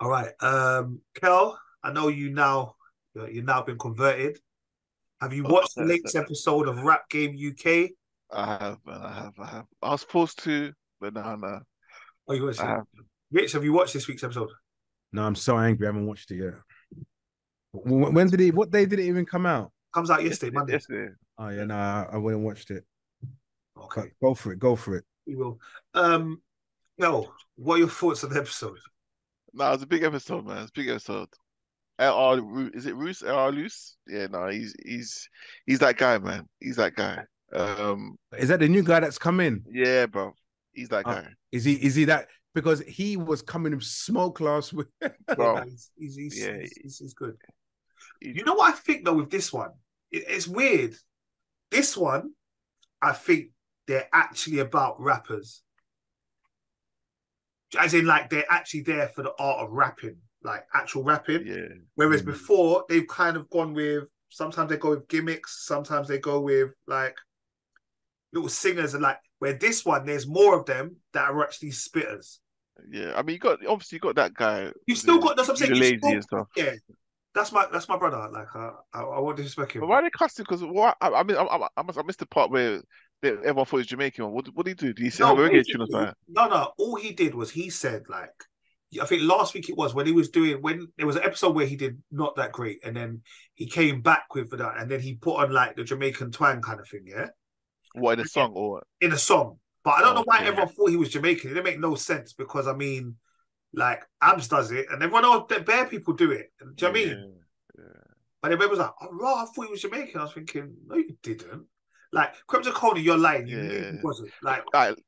All right, um, Kel, I know you now. You're, you're now been converted. Have you watched the latest episode of Rap Game UK? I have, man. I have. I have. I was supposed to, but no, no. Oh, you watched I it? have. Rich, have you watched this week's episode? No, I'm so angry. I haven't watched it yet. When when did it? What day did it even come out? Comes out yesterday, Monday. Yesterday. Oh yeah, no, I, I wouldn't watched it. Okay, But go for it. Go for it. we will. Um, no, what are your thoughts on the episode? No, it's a big episode, man. It's a big episode. LR, is it Roos? LR Loose? Yeah, no, he's he's he's that guy, man. He's that guy. Um, Is that the new guy that's come in? yeah, bro. He's that Uh, guy, Is he? Is he that? Because he was coming with smoke last week. bro. He's, he's, he's, Yeah. he's, he's, he's good. He- You know what I think though with this one? It- it's weird. This one, I think they're actually about rappers. As in, like they're actually there for the art of rapping, like actual rapping. Yeah, Whereas Mm. before they've kind of gone with sometimes they go with gimmicks, sometimes they go with like little singers and like where this one there's more of them that are actually spitters. yeah. I mean, you got obviously you got that guy. You still the- got that's what I'm saying. the lazy still- and stuff. yeah, that's my that's my brother. Like uh, I I won't disrespect him. But why they cussing? Because what? I, I mean, I, I, I must I missed the part where everyone thought he was Jamaican. What what did he do? Did he say reggae tune or basically- no, no. All he did was he said like, I think last week it was when he was doing when there was an episode where he did not that great, and then he came back with that, and then he put on like the Jamaican twang kind of thing, yeah, What in a song or in a song. But I don't know why Okay. everyone thought he was Jamaican. It didn't make no sense because I mean, like Abs does it, and everyone else, the bare people do it. Do you know what I mean? Yeah. But everyone was like, "Oh, right, I thought he was Jamaican." I was thinking, "No, you didn't." Like Crypto Coney, you're lying. You Yeah. he wasn't. Like, All right,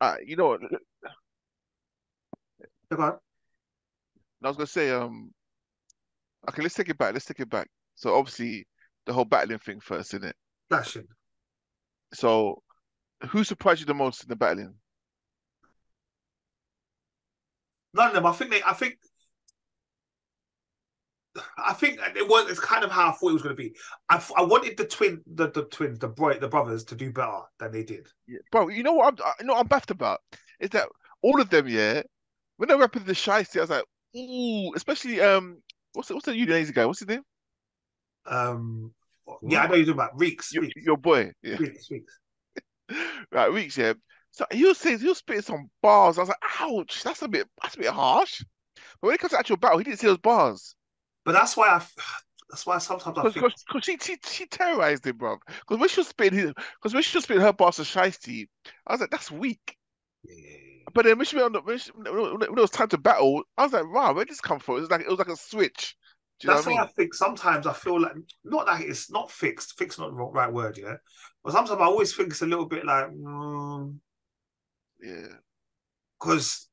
all right. You know what? come on. I was gonna say, um, okay, let's take it back. Let's take it back. So obviously, the whole battling thing first, isn't it? flashing. So, who surprised you the most in the battling? None of them. I think they. I think. I think it was. It's kind of how I thought it was going to be. I, I wanted the twin, the, the twins, the boy, the brothers, to do better than they did. Yeah, bro, you know what I'm, I- you know what I'm baffed about is that all of them, yeah, when they're rapping the Shystie, I was like, ooh, especially um, what's the, what's the Udinese guy? What's his name? Um, yeah, I know you're talking about Reeks. Your, Reeks, your boy, yeah, Reeks, Reeks. right, Weeks, yeah. So he was saying he was spitting some bars. I was like, ouch, that's a bit, that's a bit harsh. But when it comes to actual battle, he didn't see those bars. But that's why I. That's why sometimes I think. Because she, she she terrorized him, bro. Because when she was spitting because when she was spitting her bars to Shystie, I was like, that's weak. But then when she went on the, when, she, when it was time to battle, I was like, wow, where did this come from? It was like it was like a switch. Do you That's know why what I I think sometimes I feel like not that it's not fixed. Fixed not the right word, yeah. But sometimes I always think it's a little bit like mm. Yeah. because,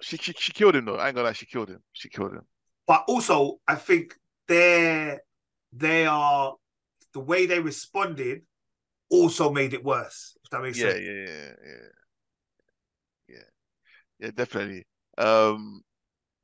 She, she she killed him though. I ain't gonna lie, she killed him. She killed him. But also I think they're they are the way they responded also made it worse. If that makes Yeah, sense. yeah, yeah, yeah, yeah, yeah, definitely. Um,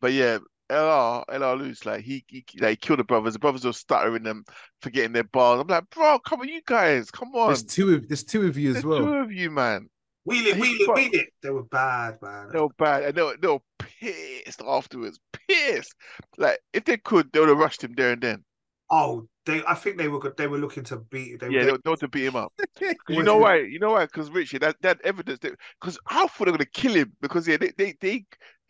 but yeah, LR LR Loose like he, he like killed the brothers. The brothers were stuttering them, forgetting their bars. I'm like, bro, come on, you guys, come on. There's two of there's two of you as There's well. two of you, man. Wheel it, He wheel it, wheel it. They were bad, man. They were bad, and they were, they were pissed afterwards. Pissed. Like if they could, they would have rushed him there and then. Oh, they. I think they were. They were looking to beat. They, Yeah, they, they, want to beat him up. you know why? You know why? Because Richie, that that evidence. Because I thought they were gonna kill him. Because yeah, they, they they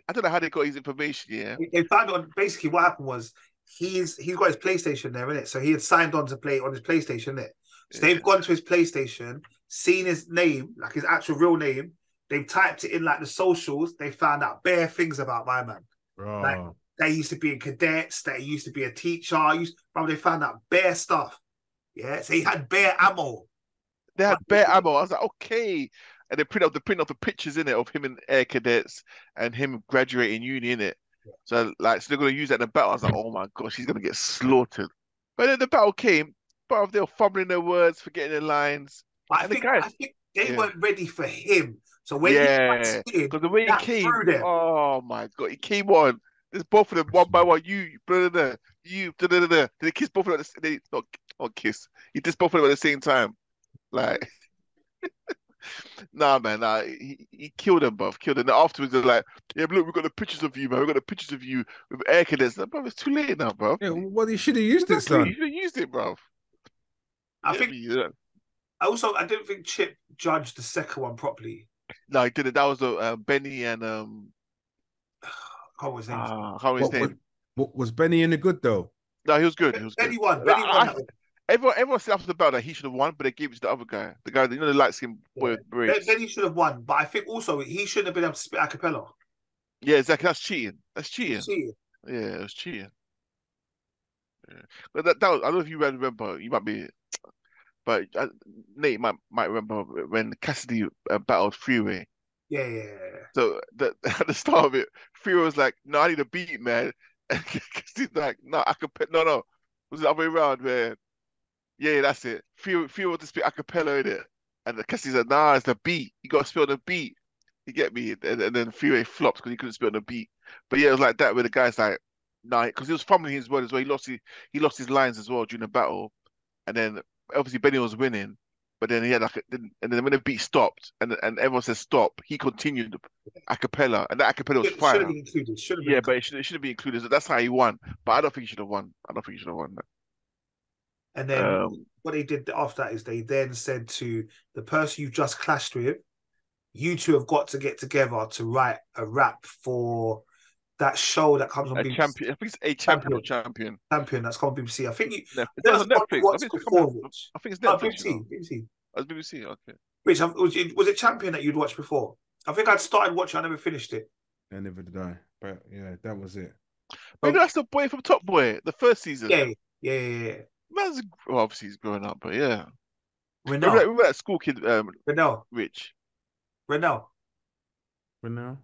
I don't know how they got his information. Yeah. they found on basically what happened was he's he's got his PlayStation there, it? So he had signed on to play on his PlayStation, innit? So Yeah. they've gone to his PlayStation, seen his name, like his actual real name. They've typed it in like the socials. They found out bare things about my man. Bro. That he used to be in cadets. they used to be a teacher. He Used, bro, they found out bare stuff. Yeah, so he had bare ammo. They had bare ammo. I was like, okay. And they print out the print out the pictures in it of him in air cadets and him graduating uni in it. So like, so they're gonna use that in the battle. I was like, oh my gosh, he's gonna get slaughtered. But then the battle came, but they were fumbling their words, forgetting their lines. I think guys- I think they Yeah. weren't ready for him. So when Yeah, he started Because the way he that came, threw them. oh my god, he came on. There's both of them one by one. You, blah, blah, blah, you, da, da, da, da. Then they kiss both of them. At the, s- they not, not kiss. He just both of them at the same time. Like, nah, man, nah. He, he killed them, both. Killed them. And afterwards, they're like, "Yeah, but look, we've got the pictures of you, man. We've got the pictures of you with air conditioners." Bro, it's too late now, bro. Yeah, well, you should have used it, Exactly. You should have used it, bruv. I Yeah, think yeah. I also I didn't think Chip judged the second one properly. No, he did it. That was the uh, Benny and um. I can't his name. Uh, how his What, name? what, what- was Benny any good though? No, he was good. He was good. Benny won. Like, Benny won. I- Everyone, everyone said after the battle that he should have won, but they gave it to the other guy, the guy, that you know, the light skinned boy Yeah. Benny should have won, but I think also he shouldn't have been able to spit a cappella. Yeah, exactly. That's cheating. That's cheating. See, Yeah, it was cheating. Yeah. But that, that was, I don't know if you remember, you might be, but uh, Nate might might remember when Cassidy uh, battled Freeway. yeah, yeah, yeah. So the, at the start of it, Freeway was like, "No, I need a beat, man." And Cassidy's like, "No, I could, no, no." It was the other way around, man. Yeah, that's it. Freeway, Freeway to speak a cappella in it, and the Cassidy said, "Nah, it's the beat. You got to spit on the beat." You get me? And, and then Freeway flopped because he couldn't spit on the beat. But yeah, it was like that where the guy's like, "Nah," because he was fumbling his word as well. He lost his, he lost his lines as well during the battle, and then obviously Benny was winning. But then he had like, a, and then when the beat stopped, and and everyone said stop, he continued a cappella, and that a cappella was Should, should fire. have been included. Should have been. Yeah, but it should it shouldn't be included. So that's how he won. But I don't think he should have won. I don't think he should have won that. And then Um, what they did after that is they then said to the person you've just clashed with, you two have got to get together to write a rap for that show that comes on a BBC champion. I think it's a champion or champion. Champion that's come on BBC. I think you No, there That's was Netflix. I think it's before, coming- Rich. I think it's Oh, Netflix. you. BBC, BBC. Oh, it's BBC. Okay. Rich, was it, was it Champion that you'd watched before? I think I'd started watching. I never finished it. I never did I. But yeah, that was it. Maybe that's the boy from Top Boy, the first season. Yeah, yeah, yeah. yeah. Man's well, obviously he's growing up, but yeah. Ra'Nell, Remember, that, remember that school kid, um, Ra'Nell, Rich. Ra'Nell, For now.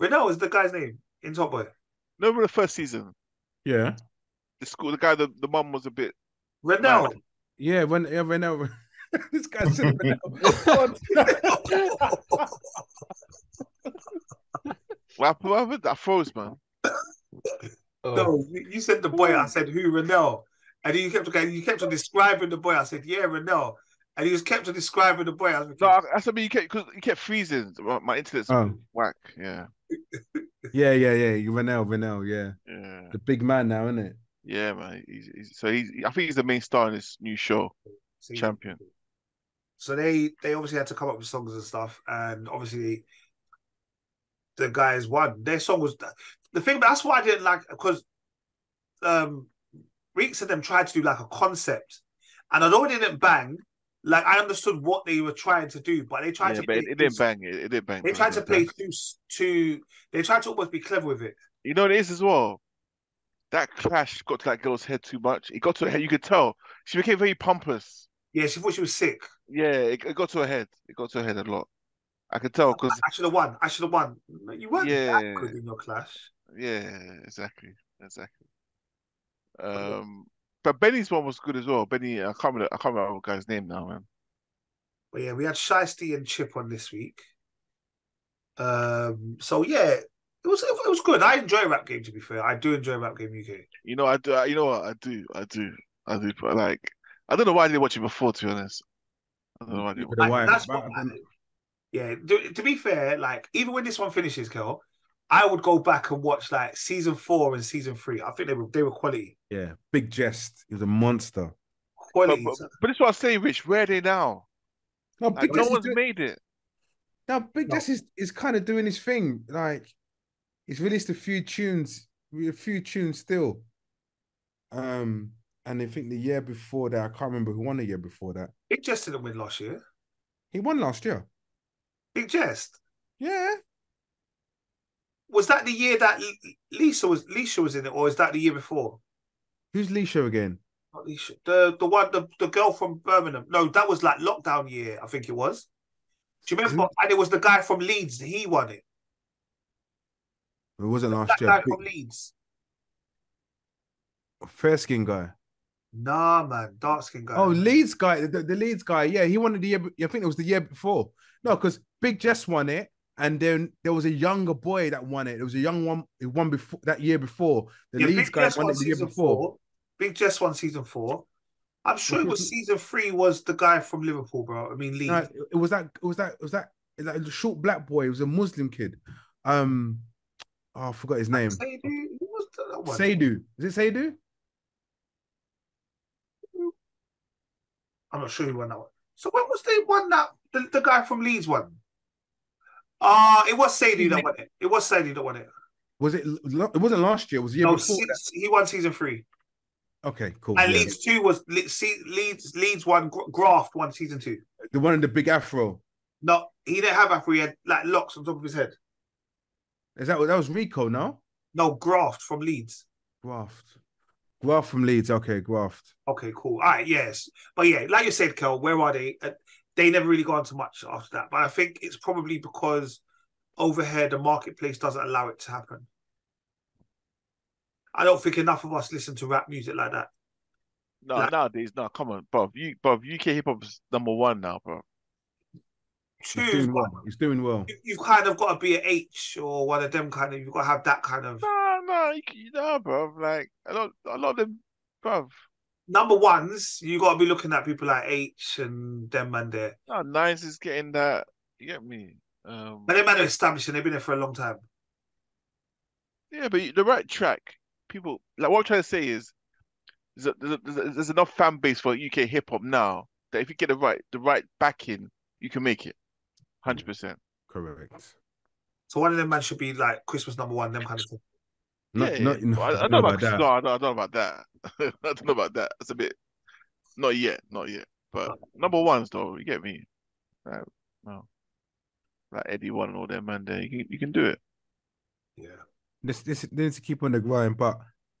Ra'Nell is the guy's name in Top Boy. No, remember the first season? Yeah. The school, the guy, the, the mum was a bit. Ra'Nell. Yeah, when yeah, when now this guy said Ra'Nell. What happened? What happened? I froze, man. Oh. No, you you said the boy. I said who Ra'Nell, and you kept on you kept on describing the boy. I said yeah, Ra'Nell, and he just kept on describing the boy. I was No, I, that's what I mean. You kept because you kept freezing. My, my internet's Oh. whack. Yeah, Yeah, yeah, yeah. You Ra'Nell, Ra'Nell, yeah. yeah, The big man now, isn't it? yeah, man. He's, he's, so he's. I think he's the main star in this new show. see. Champion. So they they obviously had to come up with songs and stuff, and obviously the guys won. Their song was the thing. That's why I didn't like because um Reeks and them tried to do like a concept, and although it didn't bang, like I understood what they were trying to do, but they tried Yeah, to but it, it didn't bang. It, it didn't bang. They tried to play too too. They tried to almost be clever with it. You know what it is as well. That clash got to that girl's head too much. It got to her head. You could tell she became very pompous. Yeah, she thought she was sick. Yeah, it, it got to her head. It got to her head a lot. I could tell because I should have won. I should have won. You weren't Yeah. that good in your clash. yeah, exactly, exactly. Um, but Benny's one was good as well. Benny, I can't remember. I can't remember the guy's name now, man. But yeah, we had Shystie and Chip on this week. Um, so yeah, it was it was good. I enjoy rap game. To be fair, I do enjoy rap game UK. You know, I do. You know what? I do. I do. I do. But like, I don't know why I didn't watch it before. To be honest, I don't know why I didn't. For the Like, that's what, but- yeah. To, to be fair, like even when this one finishes, Kel, I would go back and watch like season four and season three. I think they were they were quality. yeah, big jest. He was a monster. But, Quality. but, but this is what I say, saying, Rich. Where are they now? No, Like, big no jest. one's doing, made it. now, big No. jest is, is kind of doing his thing. Like he's released a few tunes, a few tunes still. Um, and I think the year before that, I can't remember who won the year before that. Big Jest didn't win last year. He won last year. Big Jest. Yeah. Was that the year that Lisa was Lisa was in it, or is that the year before? Who's Leisha again? Not Lisa. The the one the, the girl from Birmingham. No, that was like lockdown year, I think it was. Do you remember? And it was the guy from Leeds. He won it. It wasn't That last year. guy from Leeds. fair skin guy. Nah, man, dark skin guy. Oh, Leeds guy, the, the Leeds guy. Yeah, he won it the year. I think it was the year before. No, because Big Jess won it, and then there was a younger boy that won it. There was a young one who won before that year before. The Yeah, Leeds Big guy Jess won it the year before. four. Big Jess won season four. I'm sure it was season three. Was the guy from Liverpool, bro? I mean, Leeds. No, it was that. It was that. It was that. Like the short black boy. It was a Muslim kid. Um, oh, I forgot his name. Seydu? Who was that one? Seydu. Is it Seydu? I'm not sure who won that one. So when was they won that? The, the guy from Leeds won. Ah, it was Sadie that won it. It was Sadie that won it. Was it? It wasn't last year. It was the year No, before. se- he won season three, Okay, cool. and yeah. Leeds two was Leeds. Leeds won. Graft won season two. The one in the big afro. No, he didn't have Afro. He had like locks on top of his head. Is that that was Rico? No, No, Graft from Leeds. Graft. Graft from Leeds. Okay, Graft. Okay, cool. All right, yes, but yeah, like you said, Kel, where are they? They never really got into much after that. But I think it's probably because over here the marketplace doesn't allow it to happen. I don't think enough of us listen to rap music like that. No, Like- nowadays, no, come on, bro. You, bro, UK hip hop is number one now, bro. He's Two, doing well. He's doing well. you- you've kind of got to be an Aitch or one of them kind of. You've got to have that kind of No, no, you, can- no, bro. Like a lot, a lot of them, bro. Number ones. You got to be looking at people like Aitch and them and there. No, Nines is getting that. You get me? Um, But them man are established and they've been there for a long time. yeah, but you- the right track, people like what I'm trying to say is, there's, a, there's, a, there's, a- there's enough fan base for UK hip hop now that if you get the right, the right backing, you can make it, hundred percent. Correct. So one of them man should be like Christmas number one. Them kind of thing. Not, yeah, not, yeah. no, I, I don't know know about, about no, that. I don't, I don't know about that. I don't know about that. That's a bit, not yet, not yet. But number ones though, you get me? Like, no, like Headie One and all them man, there you can, you can do it. Yeah. This, this, they need to keep on the grind. But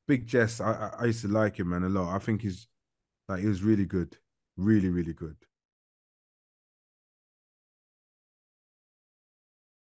Big Jess, I, I, I used to like him man a lot. I think he's like he was really good, really, really good.